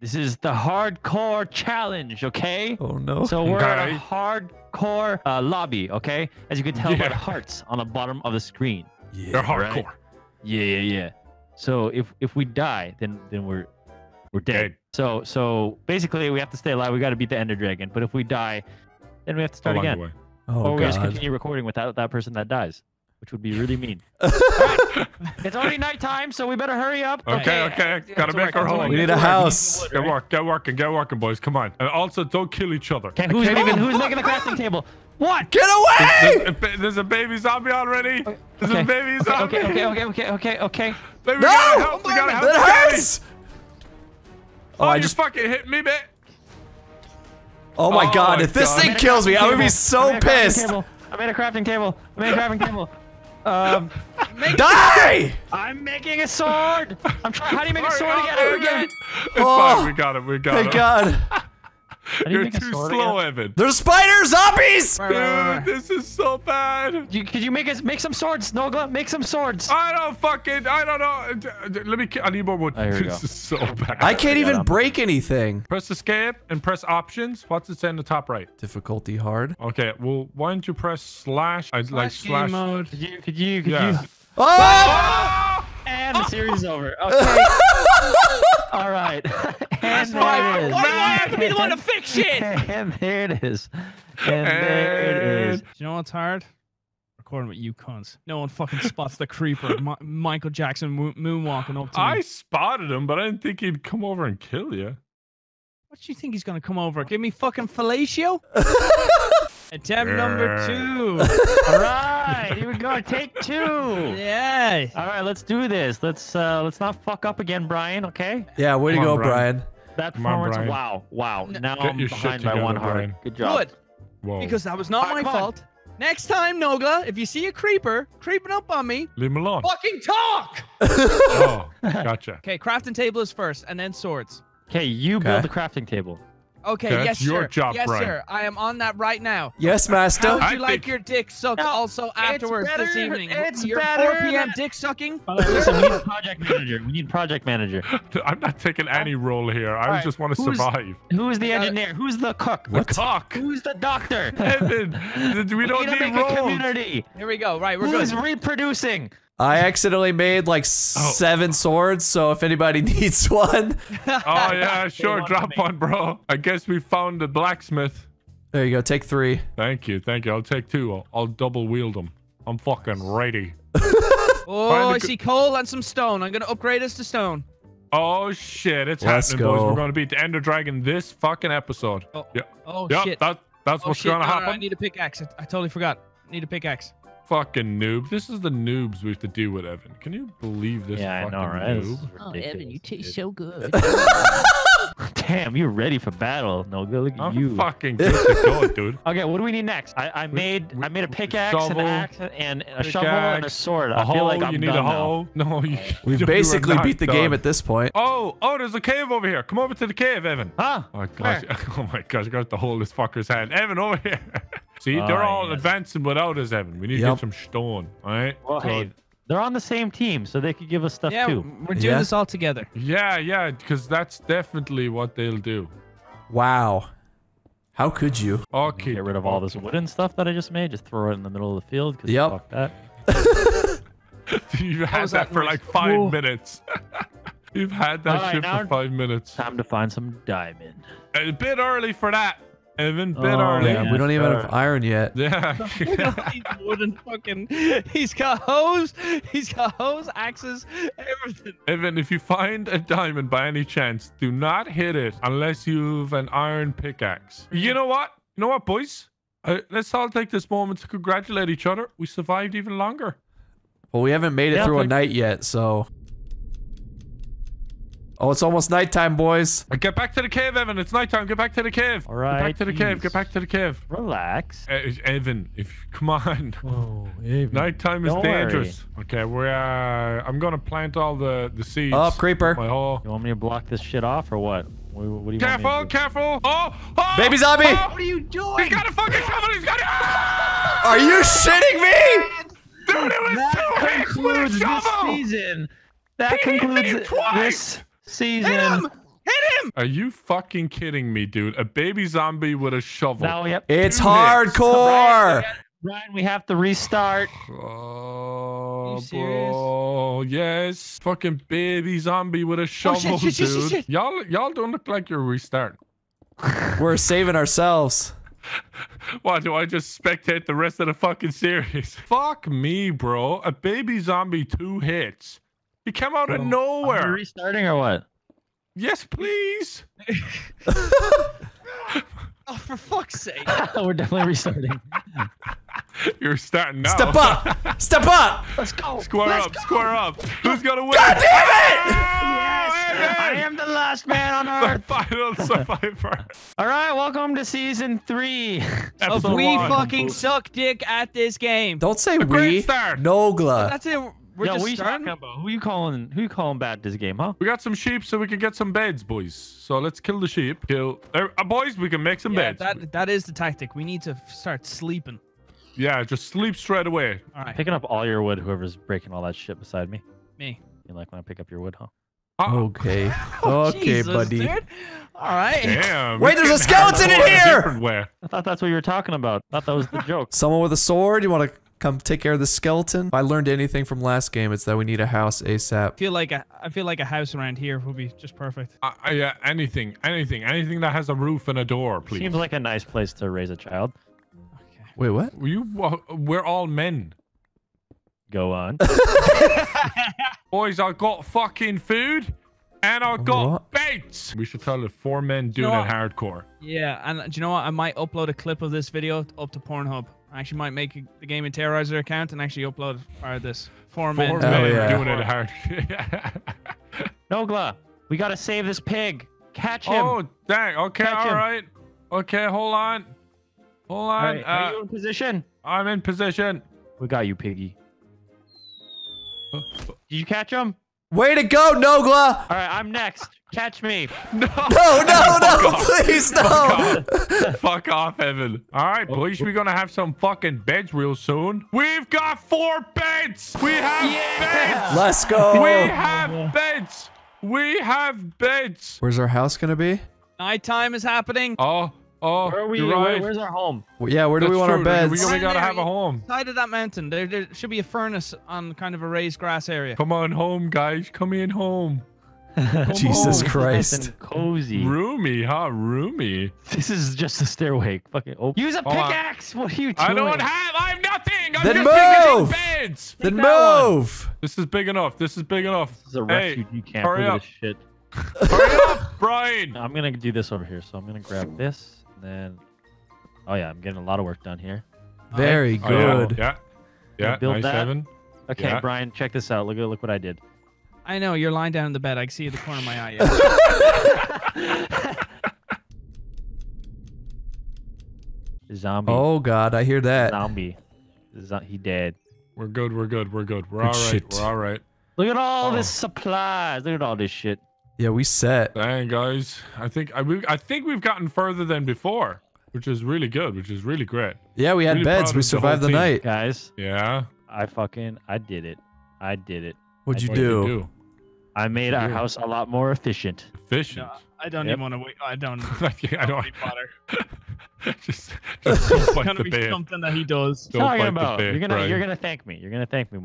This is the hardcore challenge, okay? Oh no. So we're at Okay. a hardcore uh, lobby, okay? As you can tell by the hearts on the bottom of the screen. yeah. They're right. hardcore. Yeah, yeah, yeah. So if if we die, then then we're we're dead. Dead. So so basically we have to stay alive. We got to beat the Ender Dragon. But if we die, then we have to start Along the again. way. Oh or we just continue recording without that person that dies, which would be really mean. It's already nighttime, so we better hurry up. Okay, okay. Gotta make our home. We need a house. Get work, get working, get working, boys. Come on. And also, don't kill each other. Okay, who's making even- who's making the crafting table? What? Get away! There's, a there's a baby zombie already. There's Okay. a baby Okay, zombie. okay, okay, okay, okay, okay, okay. Baby, No! gotta help. We gotta help. the That hurts! Oh, Oh, I you just. fucking hit me, bit. Oh my Oh god, my if this God. thing I made a kills me, I'm gonna be table. I so made crafting pissed. table. I made a crafting table. I made a crafting table. Um, Die! I'm making a sword. I'm trying. How do you make a sword up, again? I Evan. forget. It's Oh. fine. We got it. We got Thank it. god. How do you You're too slow, again? Evan. There's spiders! Zombies! Dude, this is so bad. You, could you make us make some swords, Nogla? Make some swords. I don't fucking. I don't know. Let me. I need more wood. Oh, this go. is so bad. I can't Yeah, even I'm- break anything. Press escape and press options. What's it say in the top right? Difficulty hard. Okay. Well, why don't you press slash? I like Slash slash. game mode. Could you? Could you? Could Yeah. you? Oh! Ah! And the series is over. Okay. All right. And there Why, it is. why do I have to be the one to fix shit? And there it is. And there it is. Do you know what's hard? Recording with you cunts. No one fucking spots the creeper. Mi- Michael Jackson mo- moonwalking up to me. I spotted him, but I didn't think he'd come over and kill you. What do you think he's gonna come over? Give me fucking fellatio? Attempt number two. All right. Here we go. Take two. Yeah. All right. Let's do this. Let's uh let's not fuck up again, Brian. Okay. Yeah, way to Come go, on, Brian. Brian. That Come on, performance. Brian. wow. Wow. Now Get I'm your shit behind by together, one heart. Brian. Good job. Good. Whoa. Because that was not Alright, my come on. fault. Next time, Nogla, if you see a creeper creeping up on me, Leave him alone. fucking talk! Oh, gotcha. Okay, crafting table is first, and then swords. Okay. You Okay. build the crafting table. Okay, That's yes, your sir. job, yes, Brian. sir. I am on that right now. Yes, master. How would I you like think- your dick sucked No, also afterwards this evening? it's your 4 p.m. than- dick sucking? All right, listen, we need a project manager. We need project manager. I'm not taking any role here. I Alright, just want to who's- survive. Who's the Uh, engineer? Who's the cook? The cock. Who's the doctor? Evan, we don't need to need make a roles. community. Here we go. Right, we're Who's good. reproducing? I accidentally made like Oh. seven swords, so if anybody needs one, Oh yeah, sure. Drop one, bro. I guess we found the blacksmith. there you go. Take three. Thank you, thank you. I'll take two. I'll, I'll double wield them. I'm fucking ready. Oh, I see coal and some stone. I'm gonna upgrade us to stone. Oh shit, it's Let's happening, boys. We're gonna beat the Ender Dragon this fucking episode. Oh, Yep. Oh Yep, shit. that, that's oh, what's shit. gonna No, no, no, I need a pickaxe. I, I totally forgot. I need a pickaxe. Fucking noob. This is the noobs we have to deal with, Evan. Can you believe this yeah, I fucking know, right? This noob? is Oh, ridiculous, dude. so good. Damn, you're ready for battle. No, good look at I'm you. fucking good to go, dude. Okay, what do we need next? I, I made we- I made a pickaxe, shovel, an axe, and a shovel and a sword. A I hoe, feel like I'm you need done a now. hoe. No, you, We've you basically beat the game at this point. Oh, oh, there's a cave over here. Come over to the cave, Evan. Huh? Oh my gosh. Oh my gosh, I got to hold this fucker's hand. Evan, over here. See, Oh, they're all yes. advancing without us, Evan. We need to get some stone. All right. Well, So- hey, they're on the same team, so they could give us stuff yeah, too. we're doing Yeah. this all together. Yeah, yeah, because that's definitely what they'll do. Wow. How could you? Okay. Get rid of all this wooden stuff that I just made. Just throw it in the middle of the field. 'cause Yep. Fuck that. You've had that, that for like five Whoa. minutes. You've had that All right, shit for five minutes. Time to find some diamond. A bit early for that, Evan. Bit Oh, early. Yeah, Yeah, we don't even sure. have iron yet. Yeah. he's wooden fucking. He's got hose. He's got hose, axes, everything. Evan, if you find a diamond by any chance, do not hit it unless you've an iron pickaxe. You know what? You know what, boys? Uh, let's all take this moment to congratulate each other. We survived even longer. Well, we haven't made it Yeah, through a night yet, so. Oh, it's almost nighttime, boys. Get back to the cave, Evan. It's nighttime. Get back to the cave. All right. Get back to the cave. Get back to the cave. Relax. Uh, Evan, if come on. Oh, Evan. Nighttime is Don't dangerous. Okay, we're. Uh, I'm gonna plant all the the seeds. Up, creeper. My hole. You want me to block this shit off or what? What, what do you Careful, want me to careful. Oh, oh, Baby zombie! Oh, What are you doing? he's got a fucking shovel. He's got it. Are you shitting me? Dude, it was That two hits with a concludes this season. That He hit me concludes twice. this season. Hit him! Hit him! Are you fucking kidding me, dude? A baby zombie with a shovel. Now we have. It's Two hits. hardcore. Ryan, we have to restart. Oh, You serious? bro. Yes. Fucking baby zombie with a oh, shovel, Oh, shit, shit, shit, dude. shit. Y'all, y'all don't look like you're restarting. We're saving ourselves. Why do I just spectate the rest of the fucking series? Fuck me, bro. A baby zombie two hits. He came out of Are we nowhere. restarting or what? Yes, please. Oh, for fuck's sake. We're definitely restarting. You're starting now. Step up. Step up. Let's go. Square Let's up, go. square up. Who's gonna win? God damn it! Ah, yes, I am the last man on earth. The earth. final survivor. All right, welcome to season three. If Episode we one. fucking suck dick at this game. Don't say A great we. start. Nogla. That's it. We're Yo, just what you starting. talking about? Who you calling? Who you calling bad this game, huh? We got some sheep so we can get some beds, boys. So let's kill the sheep. Kill. Uh, uh, boys, we can make some Yeah, beds. that that is the tactic. We need to start sleeping. Yeah, just sleep straight away. All right, Picking up all your wood. Whoever's breaking all that shit beside me. me. You like when I pick up your wood, huh? Uh, Okay. Oh, Okay, Jesus, buddy. dude. All right. Damn. Wait, there's a skeleton in here! different way. I thought that's what you were talking about. I thought that was the joke. Someone with a sword? You want to come take care of the skeleton? If I learned anything from last game, it's that we need a house ASAP. I feel like a I feel like a house around here would be just perfect. Uh, uh, yeah, anything, anything, anything that has a roof and a door, please. Seems like a nice place to raise a child. Okay. Wait, what? you. uh, We're all men. Go on. Boys, I got fucking food, and I got What? baits. We should tell it four men doing No. it hardcore. Yeah, and do you know what? I might upload a clip of this video up to Pornhub. I actually might make the Game and Terroriser account and actually upload part of this. Four men. Four Oh, men yeah. doing it hard. Nogla, we gotta save this pig. Catch him. oh, dang. Okay, Catch all him. right. Okay, hold on. Hold on. right, are uh, you in position? I'm in position. We got you, piggy. Did you catch him? Way to go, Nogla! All right, I'm next. Catch me. No. No, no, no, off. please, no! Fuck off, Evan. All right, oh, boys, we're gonna have some fucking beds real soon. We've got four beds. We have beds. Let's go! We have beds. We have beds. Where's our house gonna be? Nighttime is happening. Oh, oh, Where are we? you're Where- right. where's our home? Well, Yeah, where do we That's want our true. beds? We, we gotta have a home. Side of that mountain, there, there should be a furnace on kind of a raised grass area. Come on home, guys. Come in home. Jesus Oh, nice Christ. and cozy. Roomy, huh? Roomy. This is just a stairway. Fucking open. Use a Hold on. pickaxe. What are you doing? I don't have. I have nothing. I'm Then just taking move! some beds. Then Take that one. move! This is big enough. This is big enough. This is a Hey, refugee camp. hurry Look up. this shit. Hurry up, Brian. I'm gonna do this over here. So I'm gonna grab this, and then. Oh yeah, I'm getting a lot of work done here. Very Oh, yeah. Oh, good. Yeah. Yeah. build nice, that. Evan. Okay, Yeah. Brian, check this out. Look at look what I did. I know you're lying down in the bed. I can see you the corner of my eye. Yeah. Zombie. Oh god, I hear that. Zombie. Zo- he dead. We're good. We're good. We're good. We're Good all right. shit. We're all right. Look at all Oh. this supplies. Look at all this shit. Yeah, we set. Dang, guys. I think I, we, I think we've gotten further than before, which is really good. Which is really great. Yeah, we had Really beds. We of the survived the night. Guys, Yeah. I fucking I did it. I did it. What'd you What did do? do? I made our do? house a lot more efficient. Efficient. No, I don't Yep. even want to wait. I don't. I don't. really bother. just, just don't It's gonna be bear. something that he does. Don't Talking fight the about. bear, You're gonna Brian. you're gonna thank me. You're gonna thank me.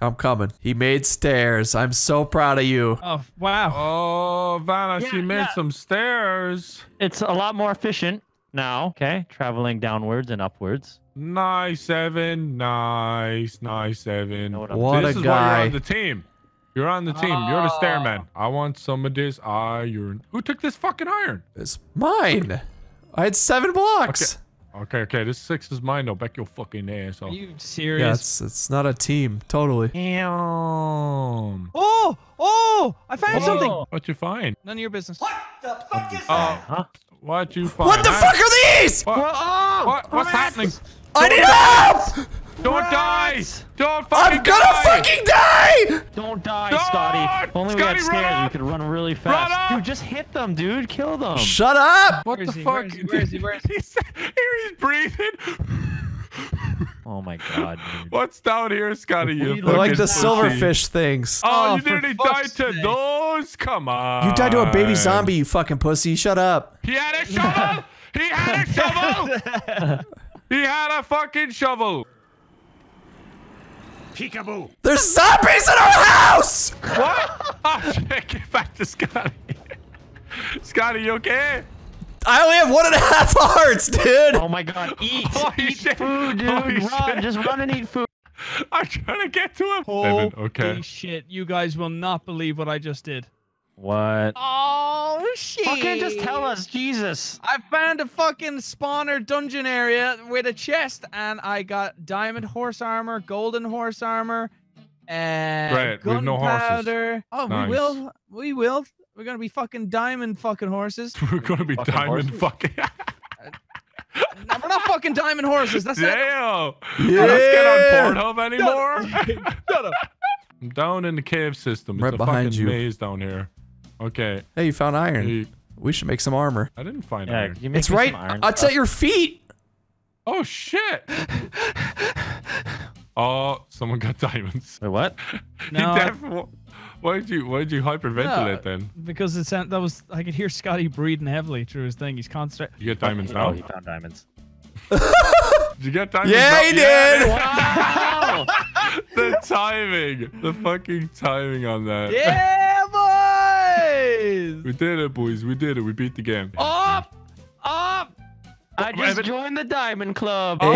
I'm coming. He made stairs. I'm so proud of you. Oh wow! Oh, Vanna, she made yeah. some stairs. It's a lot more efficient now. Okay, traveling downwards and upwards. Nice, Evan. Nice, nice, Evan. know what What this a is why you're on the team. You're on the team. You're the Oh. stairman. Ah. I want some of this iron. Who took this fucking iron? It's mine. I had seven blocks. Okay, okay. This six is mine. though. back your fucking ass Are off. you Yeah, serious? it's it's not a team. Totally. Damn. Oh! Oh! I found Oh. something. What you find? None of your business. What the fuck is f- Oh, Huh? what you find? What the huh? fuck are these? What? Oh, what? What's happening? I need help! Don't die! Don't fucking I'm gonna die! fucking die! Don't die, Don't! Scotty. If only we Scotty, had run stairs, we up! could run really fast. up! Dude, just hit them, dude. Kill them. Shut up! What the he? Fuck? is he? Where is he? Where is he? He's, here he's breathing. Oh my god. dude. What's down here, Scotty? You They're They're like fucking the pussy? silverfish things. Oh, Oh, you for nearly fuck's died to sake. those? Come on. You died to a baby zombie, you fucking pussy. Shut up. He had a shovel. he had a shovel. he had a fucking shovel. Peekaboo. There's zombies in our house! What? oh shit! Get back to Scotty. Scotty, you okay? I only have one and a half hearts, dude. Oh my god. Eat. Holy eat shit. food, dude. Holy run. shit. Just run and eat food. I'm trying to get to him. Holy Evan, okay. shit! You guys will not believe what I just did. What? Oh shit! Fucking just tell us, Jesus. I found a fucking spawner dungeon area with a chest, and I got diamond horse armor, golden horse armor, and Great, we've no gunpowder. Oh, Nice. we will. We will. We're gonna be fucking diamond fucking horses. We're gonna be Fucking diamond horses. fucking. No, we're not fucking diamond horses. That's not. Damn. Yeah. Let's get on Pornhub anymore. Shut up. I'm down in the cave system. It's Right a behind fucking you. maze down here. Okay. Hey, you found iron. Hey, We should make some armor. I didn't find Yeah, iron. you make It's right. some iron It's stuff? at your feet. Oh shit! oh, someone got diamonds. Wait, what? No, He Why did you why'd you hyperventilate then? because it sound, that was I could hear Scotty breathing heavily through his thing. He's concentrating. You get diamonds Oh, now. he found diamonds. Did you get diamonds? Yeah, now? he did. Wow. the timing, the fucking timing on that. Yeah, boys. We did it, boys. We did it. We beat the game. Up! Up! I just Evan- joined the Diamond Club. Oh,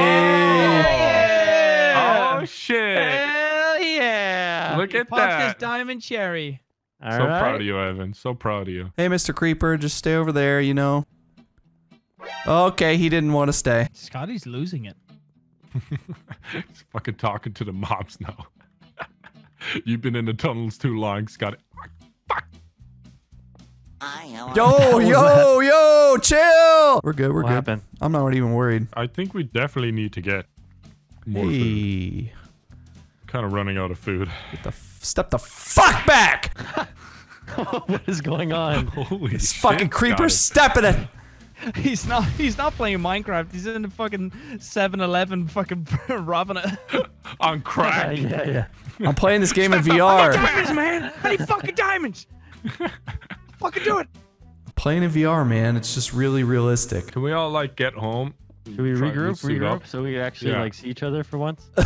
Yeah. oh shit! Hell yeah! Look at Pop this that. diamond cherry. All so proud of you, Evan. So proud of you. Hey, Mr. Creeper, just stay over there, you know. Okay, he didn't want to stay. Scotty's losing it. He's fucking talking to the mobs now. You've been in the tunnels too long, Scotty. Yo, yo, yo, chill. We're good. We're What good. happened? I'm not even worried. I think we definitely need to get more food. Kind of running out of food. get the f- step the fuck back. what is going on? Holy This shit, fucking creeper Scotty. stepping it. He's not. He's not playing Minecraft. He's in the fucking 7-Eleven, fucking robbing it. on crack. yeah, yeah. I'm playing this game in VR. diamonds, man. I need fucking diamonds. Fucking do it. Playing in VR, man. It's just really realistic. Can we all like get home? Should we Try- regroup? up? Regroup so we actually Yeah. like see each other for once.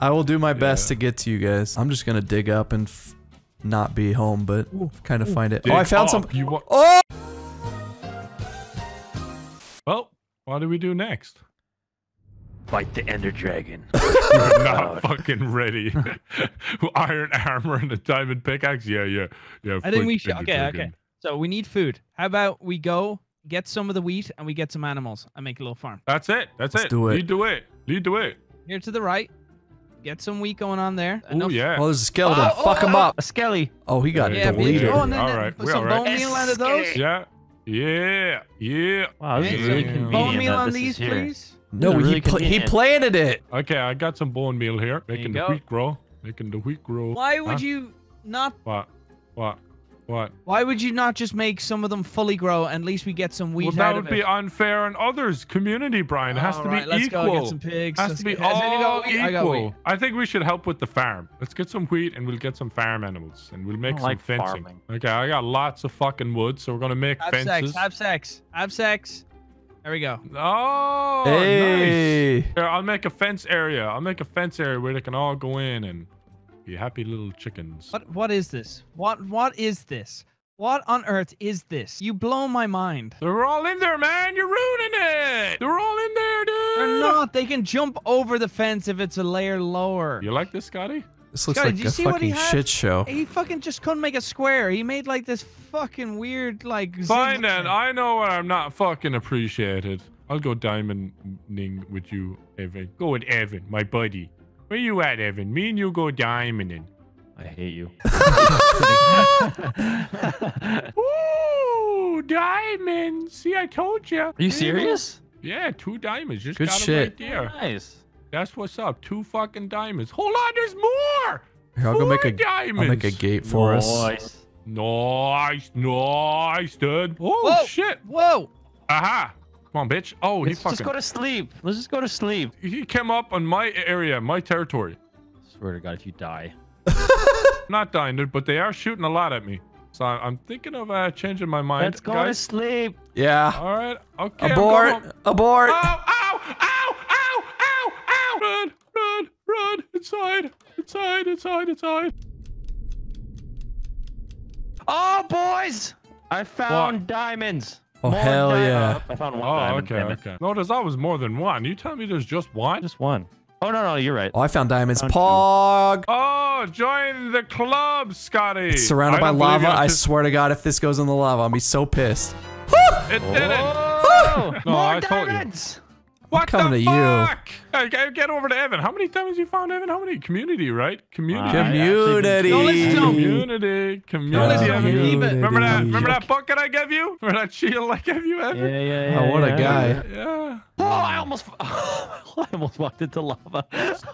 I will do my best Yeah. to get to you guys. I'm just gonna dig up and f- not be home, but kind of find it. Dig oh, I found some. up. You wa- Oh! well, what do we do next? Fight the Ender Dragon. We're not oh. fucking ready. Iron armor and a diamond pickaxe. Yeah, yeah, yeah. I think we should. Ender Okay, Dragon. okay. So we need food. How about we go get some of the wheat and we get some animals and make a little farm. That's it. That's Let's it. do it. Lead the way. Lead the way. Here to the right. Get some wheat going on there. Oh yeah. Oh, there's a skeleton. Oh, oh Fuck oh, him oh. up. A skelly. Oh, he got Yeah, deleted. Oh, and then, All then right, put we're some all right. bone meal out of those. Yeah. Yeah. Yeah. Wow, this Okay, is really Yeah. convenient. Bone meal on these, please. No, These are he pl- he planted it. Okay, I got some bone meal here. Making the go. wheat grow. Making the wheat grow. Why would Huh? you not? What? What? What? Why would you not just make some of them fully grow? And at least we get some wheat well, that out would of be it. unfair on others. Community, Brian. It has to Alright, be let's equal. go get some pigs. has Let's to be get- all got wheat? I got equal. wheat. I think we should help with the farm. Let's get some wheat and we'll get some farm animals and we'll make don't some like fencing. farming. Okay, I got lots of fucking wood, so we're gonna make Have fences. sex. Have sex. Have sex. There we go. Oh, nice. Here, I'll make a fence area. I'll make a fence area where they can all go in and be happy little chickens. What? What is this? What? What is this? What on earth is this? You blow my mind. They're all in there, man. You're ruining it. They're all in there, dude. They're not. They can jump over the fence if it's a layer lower. You like this, Scotty? This looks Scotty, like did you a see what he fucking had? shit show. He fucking just couldn't make a square. He made like this fucking weird like. Fine zigzag. then. I know where I'm not fucking appreciated. I'll go diamonding with you, Evan. Go with Evan, my buddy. Where you at, Evan? Me and you go diamonding. I hate you. Ooh, diamonds. See, I told you. Are you serious? Yeah, two diamonds. Just Good got 'em shit. right there. Nice. That's what's up. Two fucking diamonds. Hold on, there's more. Here, I'll go make a diamonds. I'll make a gate for us. Nice. Nice, nice, dude. Oh Whoa. shit. Whoa! Aha. Come on, bitch. Oh, he Let's fucking. just go to sleep. Let's just go to sleep. He came up on my area, my territory. Swear to God, if you die. Not dying, dude, but they are shooting a lot at me. So I- I'm thinking of uh, changing my mind. Let's go to sleep. Yeah. All right. Okay. Abort. Abort. Ow! Ow! Inside! Inside! Inside! Inside! Oh, boys! I found diamonds. Oh, More hell di- yeah. oh, I found one Oh, diamond. okay, damn it. okay. No, there's always more than one. You tell me there's just one? Just one. Oh, no, no, you're right. Oh, I found diamonds. Found two. Pog. Oh, join the club, Scotty. It's surrounded I by lava. you. I swear to God, if this goes in the lava, I'll be so pissed. It didn't. Oh, No, more I told you. diamonds! What coming the to you. fuck? Hey, get, get over to Evan. How many times you found Evan? How many? Community, right? Community. I actually Community. didn't- Don't listen to him. Community. Community. listen to him. Evan. Leave. Remember that? Remember that bucket I gave you? Remember that shield I gave you, Evan? yeah, yeah. Oh, what a guy. Yeah. Oh, I almost, I almost walked into lava.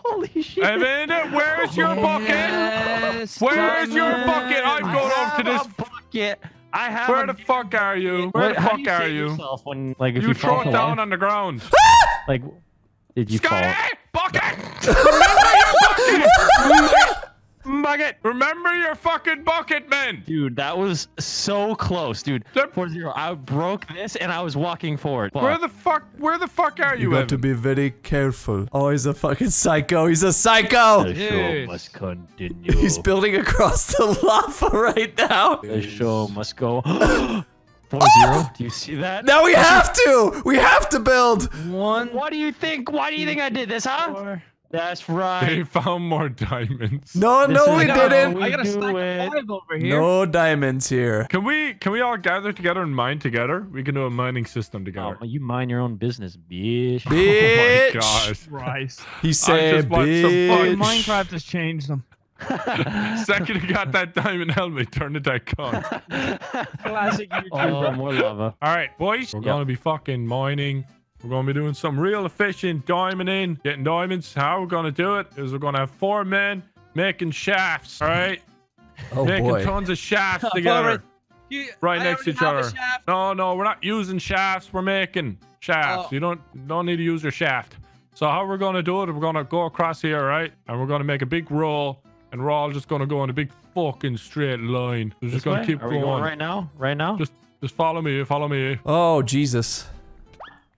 Holy shit. Evan, where's your oh, bucket? Yes, Where's your bucket? I'm I going over to this. bucket. I have. Where the fuck are you? Where What- the fuck you are you? yourself when, like, if You you, throw fall it down off? on the ground. Like, did you Scotty! fall? Bucket! Remember your bucket! Bucket. Remember your fucking bucket, man! Dude, that was so close, dude. There- 4-0. I broke this and I was walking forward. Where the fuck? Where the fuck are you, You have to be very careful. Oh, he's a fucking psycho. He's a psycho. The show must continue. He's building across the lava right now. The show must go. 4-0. Do you see that? Now we have to. We have to build. One. What do you think? Why do you think I did this, huh? four. That's right. They found more diamonds. No, This no, we didn't. we I got a do stack it. of five over here. No diamonds here. Can we can we all gather together and mine together? We can do a mining system oh, together. Oh, you mind your own business, bitch. Bitch. Oh, oh my gosh. Christ. He said, just some bitch. Minecraft has changed them. Second he got that diamond helmet, turned into that cunt. Classic oh, more lava. All right, boys. We're Yep. gonna be fucking mining. We're gonna be doing some real efficient diamonding, getting diamonds. How we're gonna do it is we're gonna have four men making shafts. All right, Oh making boy. tons of shafts together. You- Right I next to each other. No, no, we're not using shafts. We're making shafts. Oh. You don't don't need to use your shaft. So how we're gonna do it? We're gonna go across here, right? And we're gonna make a big roll, and we're all just gonna go in a big fucking straight line. We're just gonna way? keep Are we going. going right now? Right now? Just just follow me. Follow me. Oh, Jesus.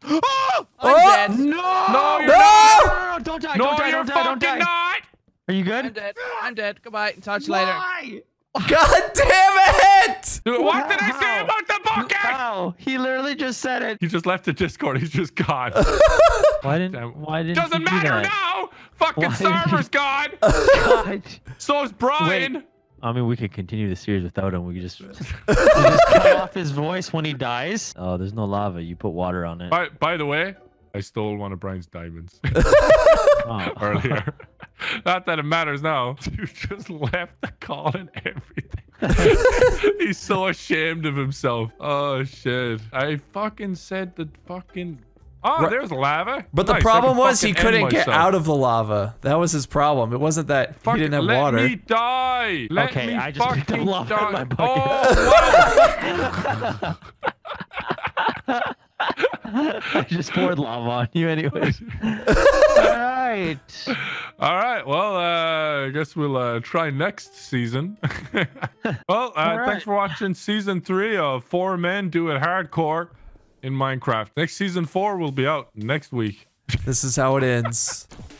Oh! I'm Oh! dead. no! No, you're No! not. No, no, don't die! No, don't die! you're Don't die! Don't die! not. Are you good? I'm dead. I'm dead. Goodbye. Touch you later. God damn it! Dude, what did I say about the bucket? Wow! He literally just said it. He just left the Discord. He's just gone. Why didn't? Damn. Why didn't? Doesn't you do matter that? now. Fucking Why did you- server's gone. God. So's Brian. I mean, we could continue the series without him. We could just, we just cut off his voice when he dies. Oh, there's no lava. You put water on it. By, by the way, I stole one of Brian's diamonds Oh. earlier. Not that it matters now. You just left the call and everything. He's so ashamed of himself. Oh shit. I fucking said the fucking Oh, Right. there's lava. But the Nice, I problem was he couldn't get myself. out of the lava. That was his problem. It wasn't that Fuck, he didn't have let water. me die. Let Okay, me I just picked up fucking lava in my bucket. Oh, I just poured lava on you, anyways. All right. All right. Well, uh, I guess we'll uh, try next season. well, uh, All right. thanks for watching season three of Four Men Do It Hardcore in Minecraft. Next season four will be out next week. This is how it ends.